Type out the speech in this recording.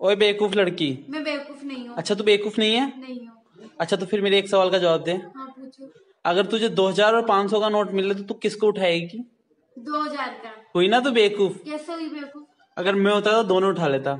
ओए बेवकूफ़ लड़की। मैं बेवकूफ़ नहीं हूँ। अच्छा तू बेवकूफ़ नहीं है? नहीं हूँ। अच्छा तो फिर मेरे एक सवाल का जवाब दे। हाँ पूछो। अगर तुझे दो हज़ार और पाँच सौ का नोट मिले तो तू किसको उठाएगी? दो हज़ार का। हुई ना तू बेवकूफ़? कैसे हुई बेवकूफ़? अगर मैं होता तो दोनों उठा लेता।